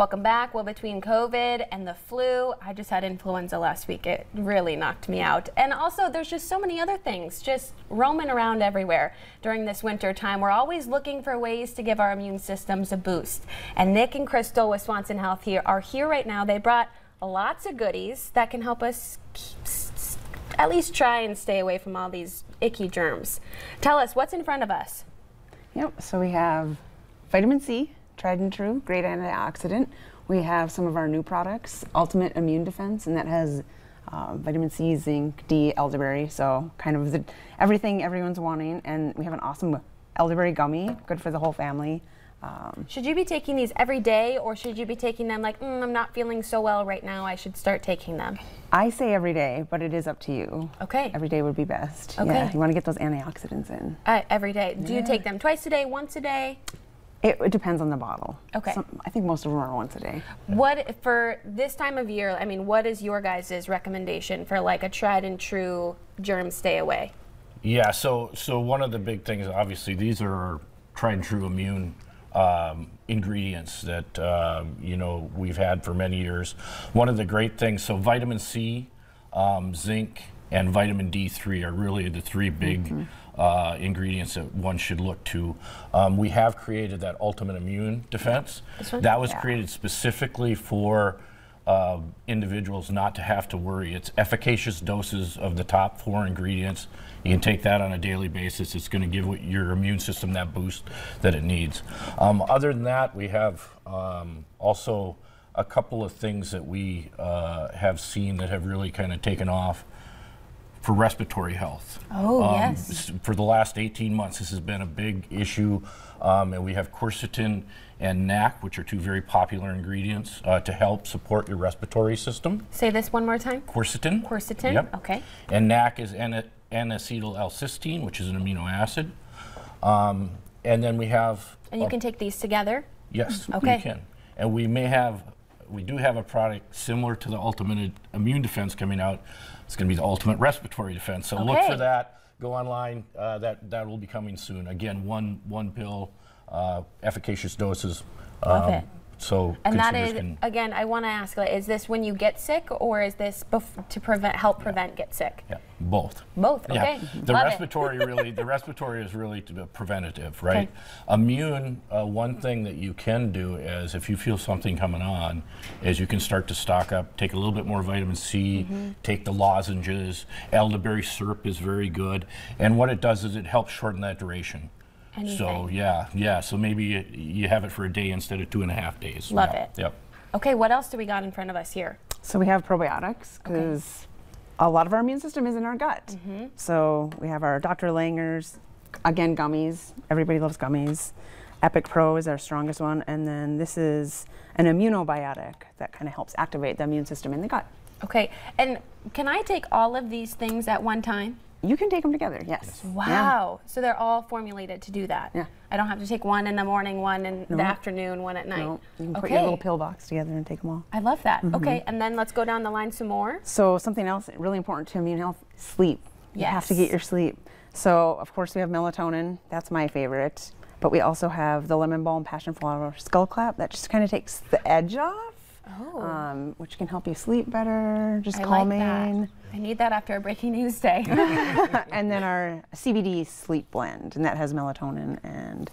Welcome back. Well, between COVID and the flu, I just had influenza last week. It really knocked me out. And also, there's just so many other things just roaming around everywhere during this winter time. We're always looking for ways to give our immune systems a boost. And Nick and Crystal with Swanson Health here are here right now. They brought lots of goodies that can help us at least try and stay away from all these icky germs. Tell us what's in front of us. Yep, so we have vitamin C, tried and true, great antioxidant. We have some of our new products, Ultimate Immune Defense, and that has uh, vitamin C, zinc, D, elderberry, so kind of the, everything everyone's wanting. And we have an awesome elderberry gummy, good for the whole family. Um, should you be taking these every day, or should you be taking them like, mm, I'm not feeling so well right now, I should start taking them? I say every day, but it is up to you. Okay. Every day would be best. Okay. Yeah, you want to get those antioxidants in. Uh, every day. Do yeah. you take them twice a day, once a day? It, it, depends on the bottle. Okay. Some, I think most of them are once a day. What for this time of year? I mean, what is your guys' recommendation for like a tried and true germ stay away? Yeah. So so one of the big things, obviously, these are tried and true immune um, ingredients that uh, you know we've had for many years. One of the great things. So vitamin C, um, zinc, and vitamin D3 are really the three big. Mm -hmm uh, ingredients that one should look to. Um, we have created that ultimate immune defense. That was yeah. created specifically for uh, individuals not to have to worry. It's efficacious doses of the top four ingredients. You can take that on a daily basis. It's going to give your immune system that boost that it needs. Um, other than that, we have um, also a couple of things that we uh, have seen that have really kind of taken off for respiratory health. Oh, um, yes. For the last 18 months, this has been a big issue. Um, and we have quercetin and NAC, which are two very popular ingredients uh, to help support your respiratory system. Say this one more time. Quercetin. Quercetin, yep. okay. And NAC is N-acetyl L-cysteine, which is an amino acid. Um, and then we have... And you can take these together? Yes, okay. you can. And we may have, we do have a product similar to the Ultimate Immune Defense coming out it's going to be the ultimate respiratory defense. So okay. look for that. Go online. Uh, that that will be coming soon. Again, one one pill, uh, efficacious doses. Love um, it. So and that is again, I want to ask: is this when you get sick, or is this to prevent help prevent yeah. get sick? Yeah, both. Both. Okay. Yeah. The Love respiratory really, the respiratory is really preventative, right? Okay. Immune. Uh, one thing that you can do is if you feel something coming on, is you can start to stock up. Take a little bit more vitamin C. Mm -hmm. Take the lozenges. Elderberry syrup is very good, and what it does is it helps shorten that duration. Anything. So yeah, yeah. So maybe you, you, have it for a day instead of two and a half days. Love yeah. it. Yep. Okay, what else do we got in front of us here? So we have probiotics because okay. a lot of our immune system is in our gut. Mm -hmm. So we have our Dr. Langer's, again gummies. Everybody loves gummies. Epic Pro is our strongest one, and then this is an immunobiotic that kind of helps activate the immune system in the gut. Okay, and can I take all of these things at one time? You can take them together, yes. Wow. Yeah. So they're all formulated to do that. Yeah. I don't have to take one in the morning, one in no. the afternoon, one at night. No. You can okay. put your little pill box together and take them all. I love that. Mm -hmm. Okay, and then let's go down the line some more. So something else really important to immune health, sleep. Yes. You have to get your sleep. So of course we have melatonin. That's my favorite. But we also have the lemon balm passion flower skullcap that just kind of takes the edge off oh. um, which can help you sleep better, just I calming. Like I need that after a breaking news day. and then our CBD sleep blend, and that has melatonin and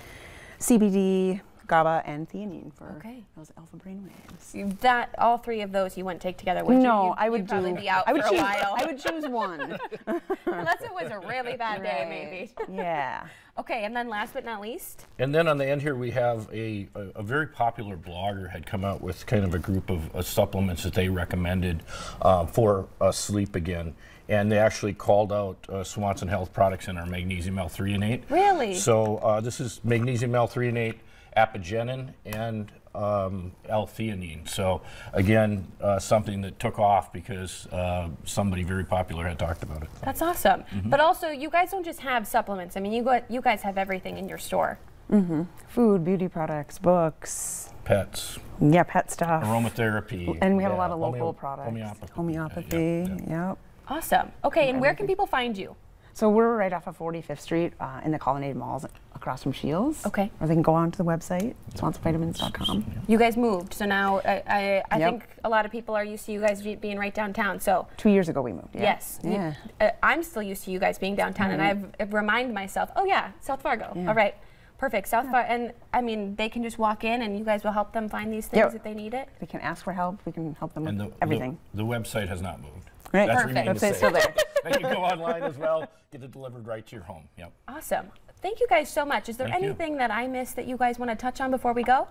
CBD, GABA, and theanine for okay. those alpha brain waves. That all three of those you wouldn't take together, would no, you? No, I would do. Probably be out I would for choose, a while. I would choose one. Unless it was a really bad right. day, maybe. Yeah. Okay, and then last but not least. And then on the end here, we have a, a, a very popular blogger had come out with kind of a group of uh, supplements that they recommended uh, for uh, sleep again. And they actually called out uh, Swanson Health products in our magnesium L-threonate. Really? So uh, this is magnesium L-threonate, apigenin, and um, L-theanine. So again, uh, something that took off because uh, somebody very popular had talked about it. That's awesome. Mm -hmm. But also, you guys don't just have supplements. I mean, you got you guys have everything in your store. Mm -hmm. Food, beauty products, books. Pets. Yeah, pet stuff. Aromatherapy. And we have yeah. a lot of local Homeo products. Homeopathy. Homeopathy, yeah. yeah. Yep. Awesome. Okay, and where can people find you? So we're right off of 45th Street uh, in the Colonnade Malls across from Scheels. Okay. Or they can go onto the website, swansonvitamins.com. You guys moved, so now I, I, I Yep. think a lot of people are used to you guys being right downtown. So Two years ago we moved. Yeah. yes, you- Yeah. uh, I'm still used to you guys being downtown, and I've, I've remind myself, oh yeah, South Fargo. Yeah. All right, perfect. South Fargo, and I mean they can just walk in, and you guys will help them find these things Yep. if they need it. They can ask for help. We can help them And with the, everything. The, the website has not moved. Right. That's Perfect. remained the Website's still same. there. they can go online as well, get it delivered right to your home. Yep. Awesome. Thank you guys so much. Is there Thank you. anything that I missed that you guys want to touch on before we go?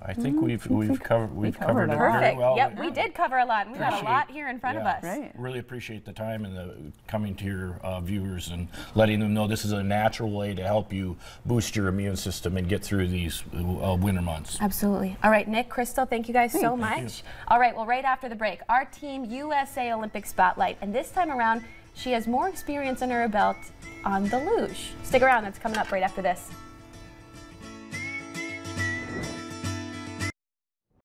I think we've we've covered we've covered covered, a it lot. very Perfect. well. yep, we did cover a lot, and we got a lot here in front of us. Right. Really appreciate the time and the coming to your uh, viewers and letting them know this is a natural way to help you boost your immune system and get through these uh, winter months. Absolutely. All right, Nick, Crystal, thank you guys so much. All right, well, right after the break, our Team USA Olympic Spotlight. And this time around, she has more experience under her belt on the luge. Stick around, that's coming up right after this.